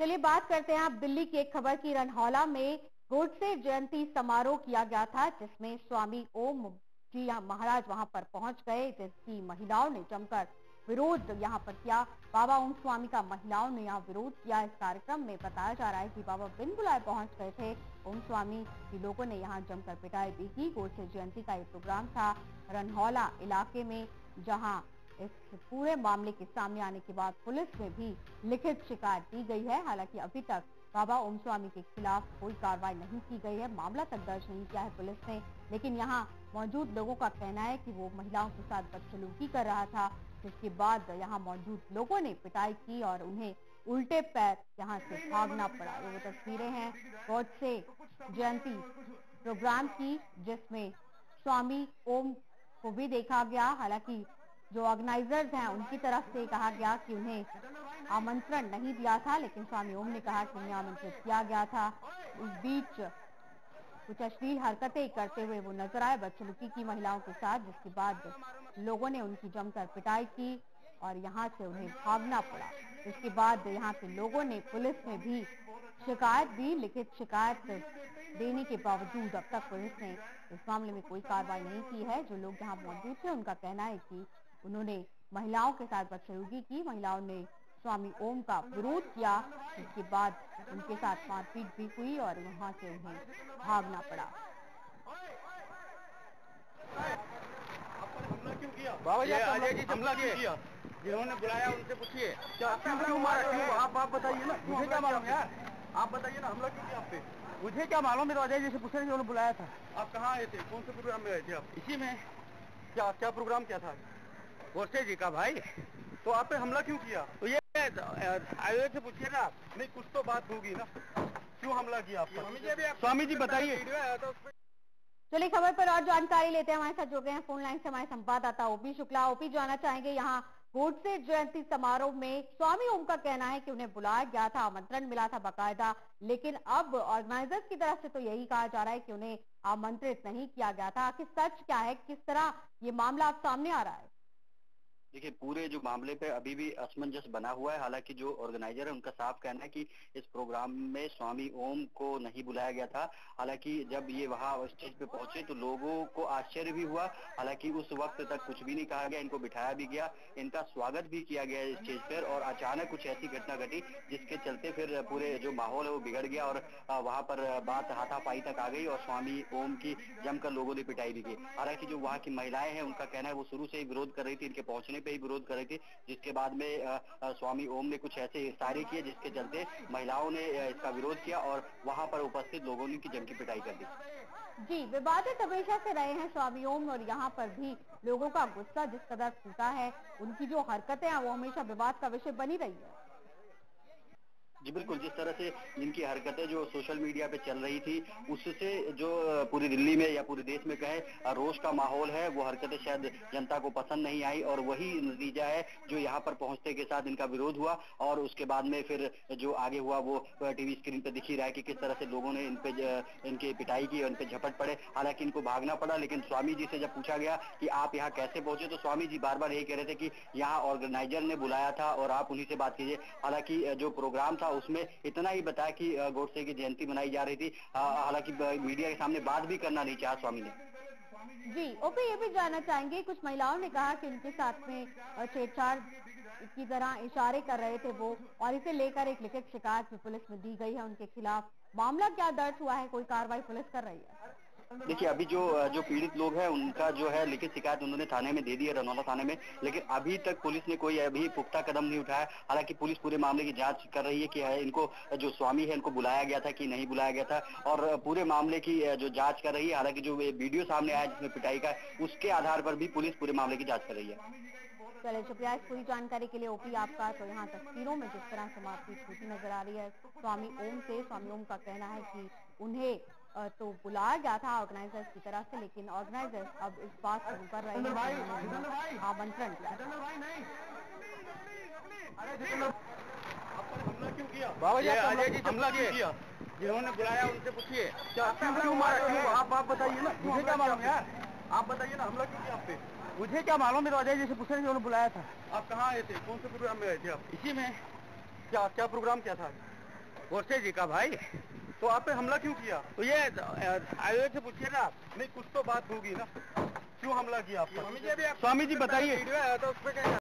चलिए बात करते हैं आप दिल्ली की एक खबर की रनहौला में गोडसे जयंती समारोह किया गया था, जिसमें स्वामी ओम जी महाराज वहाँ पर पहुँच गए, जिसकी महिलाओं ने जमकर विरोध यहाँ पर किया। बाबा ओम स्वामी का महिलाओं ने यहाँ विरोध किया। इस कार्यक्रम में बताया जा रहा है कि बाबा बिन बुलाए पहुँच गए थे। ओम स्वामी की लोगों ने यहाँ जमकर पिटाई भी की। गोडसे जयंती का एक प्रोग्राम था रनहौला इलाके में, जहाँ इस पूरे मामले के सामने आने के बाद पुलिस में भी लिखित शिकायत दी गई है। हालाँकि अभी तक बाबा ओम स्वामी के खिलाफ कोई कार्रवाई नहीं की गई है। मामला तक दर्ज नहीं किया है पुलिस ने, लेकिन यहाँ मौजूद लोगों का कहना है कि वो महिलाओं के साथ बदसलूकी कर रहा था। जिसके बाद यहाँ मौजूद लोगों ने पिटाई की और उन्हें उल्टे पैर यहाँ से भागना पड़ा। वो तस्वीरें हैं गौड से जयंती प्रोग्राम की, जिसमें स्वामी ओम को भी देखा गया। हालाँकि जो ऑर्गेनाइजर्स हैं, उनकी तरफ़ से कहा गया कि उन्हें आमंत्रण नहीं दिया था, लेकिन स्वामी ओम ने कहा कि उन्हें आमंत्रित किया गया था। उस बीच कुछ अश्लील हरकतें करते हुए वो नज़र आए बदसलूकी की महिलाओं के साथ, जिसके बाद लोगों ने उनकी जमकर पिटाई की और यहाँ से उन्हें भागना पड़ा। इसके बाद यहाँ के लोगों ने पुलिस में भी शिकायत दी, लिखित शिकायत देने के बावजूद अब तक पुलिस ने इस मामले में कोई कार्रवाई नहीं की है। जो लोग यहाँ मौजूद थे, उनका कहना है कि उन्होंने महिलाओं के साथ बदसलूकी की। महिलाओं ने स्वामी ओम का विरोध किया। इसके बाद उनके साथ मारपीट भी हुई और वहाँ से उन्हें भागना पड़ा। बाबा जी अजय जी हमला क्यों किया। जिन्होंने बुलाया उनसे पूछिए। क्या क्यों मारा आप आप बताइए ना। मुझे क्या मालूम यार? आप बताइए ना हमला क्यों किया आप पे मुझे क्या मालूम? है तो अजय जी से पूछ रहे उन्होंने बुलाया था। आप कहाँ आए थे? कौन से प्रोग्राम में आए थे आप? इसी में। क्या क्या प्रोग्राम क्या था? गोरसे जी का भाई तो आप पे हमला क्यों किया? तो ये आयोग से पूछिए ना। नहीं कुछ तो बात होगी ना। क्यों हमला किया आपका स्वामी जी बताइए। चलिए खबर पर और जानकारी लेते हैं। हमारे साथ जुड़ गए हैं फ़ोन लाइन से हमारे संवाददाता ओपी शुक्ला। ओपी जाना चाहेंगे यहाँ गोडसे जयंती समारोह में स्वामी ओम का कहना है कि उन्हें बुलाया गया था आमंत्रण मिला था बकायदा। लेकिन अब ऑर्गेनाइजर्स की तरफ़ से तो यही कहा जा रहा है कि उन्हें आमंत्रित नहीं किया गया था। आखिर सच क्या है? किस तरह ये मामला अब सामने आ रहा है? देखिए, पूरे जो मामले पे अभी भी असमंजस बना हुआ है। हालाँकि जो ऑर्गेनाइजर है, उनका साफ़ कहना है कि इस प्रोग्राम में स्वामी ओम को नहीं बुलाया गया था। हालाँकि जब ये वहाँ स्टेज पे पहुँचे तो लोगों को आश्चर्य भी हुआ। हालाँकि उस वक्त तक कुछ भी नहीं कहा गया, इनको बिठाया भी गया। इनका स्वागत भी किया गया स्टेज पर और अचानक कुछ ऐसी घटना घटी जिसके चलते फिर पूरे जो माहौल है वो बिगड़ गया और वहाँ पर बात हाथापाई तक आ गई और स्वामी ओम की जमकर लोगों ने पिटाई भी की। हालाँकि जो वहाँ की महिलाएँ हैं, उनका कहना है वो शुरू से ही विरोध कर रही थी, इनके पहुँचने पे ही विरोध करे थे, जिसके बाद में स्वामी ओम ने कुछ ऐसे इशारे किए, जिसके चलते महिलाओं ने इसका विरोध किया और वहाँ पर उपस्थित लोगों ने की जमकी पिटाई कर दी। जी विवादित हमेशा से रहे हैं स्वामी ओम और यहाँ पर भी लोगों का गुस्सा जिस कदर फूटा है, उनकी जो हरकतें हैं, वो हमेशा विवाद का विषय बनी रही है। जी, बिल्कुल, जिस तरह से इनकी हरकतें जो सोशल मीडिया पे चल रही थी, उससे जो पूरी दिल्ली में या पूरे देश में कहे रोष का माहौल है, वो हरकतें शायद जनता को पसंद नहीं आई और वही नतीजा है जो यहाँ पर पहुँचने के साथ इनका विरोध हुआ और उसके बाद में फिर जो आगे हुआ वो टीवी स्क्रीन पे दिख ही रहा है कि किस तरह से लोगों ने इन पे इनकी पिटाई की और इन पे झपट पड़े। हालाँकि इनको भागना पड़ा, लेकिन स्वामी जी से जब पूछा गया कि आप यहाँ कैसे पहुँचे तो स्वामी जी बार बार यही कह रहे थे कि यहाँ ऑर्गेनाइजर ने बुलाया था और आप उन्हीं से बात कीजिए। हालाँकि जो प्रोग्राम था उसमें इतना ही बताया कि गोडसे की जयंती मनाई जा रही थी। हालाँकि मीडिया के सामने बात भी करना नहीं चाहा स्वामी ने। जी ओपी ये भी जानना चाहेंगे। कुछ महिलाओं ने कहा कि उनके साथ में छेड़छाड़ की तरह इशारे कर रहे थे वो, और इसे लेकर एक लिखित शिकायत भी पुलिस में दी गई है। उनके खिलाफ मामला क्या दर्ज हुआ है, कोई कार्रवाई पुलिस कर रही है? देखिए, अभी जो जो पीड़ित लोग हैं, उनका जो है लिखित शिकायत उन्होंने थाने में दे दी है, रनौला थाने में। लेकिन अभी तक पुलिस ने कोई अभी पुख्ता कदम नहीं उठाया। हालाँकि पुलिस पूरे मामले की जाँच कर रही है कि है इनको जो स्वामी है, इनको बुलाया गया था कि नहीं बुलाया गया था। और पूरे मामले की जो जाँच कर रही है, हालाँकि जो वीडियो सामने आया जिसमें पिटाई का, उसके आधार पर भी पुलिस पूरे मामले की जाँच कर रही है। चले शुक्रिया इस पूरी जानकारी के लिए ओपी आपका तो यहाँ तस्वीरों में जिस तरह से मारपीट होती नज़र आ रही है। स्वामी ओम से स्वामी ओम का कहना है कि उन्हें तो बुलाया गया था ऑर्गेनाइजर्स की तरफ़ से लेकिन ऑर्गेनाइजर्स अब इस बात को कर रहे हैं आमंत्रण किया बाबा जी अजय जी हमला क्यों। किया। जिन्होंने बुलाया उनसे पूछिए। क्या क्यों मारा? क्यों? आप आप बताइए ना मुझे क्या मालूम यार। आप बताइए ना हमला क्यों किया आप पे मुझे क्या मालूम? है तो अजय जी से पूछ रहे उन्होंने बुलाया था। आप कहाँ आए थे? कौन से प्रोग्राम में आए थे आप? इसी में। क्या क्या प्रोग्राम क्या था? गोडसे जी का भाई। तो आप पे हमला क्यों किया? तो ये आयोग से पूछिए ना। नहीं कुछ तो बात होगी ना। क्यों हमला किया आप स्वामी जी बताइए। वीडियो आया था उस पर क्या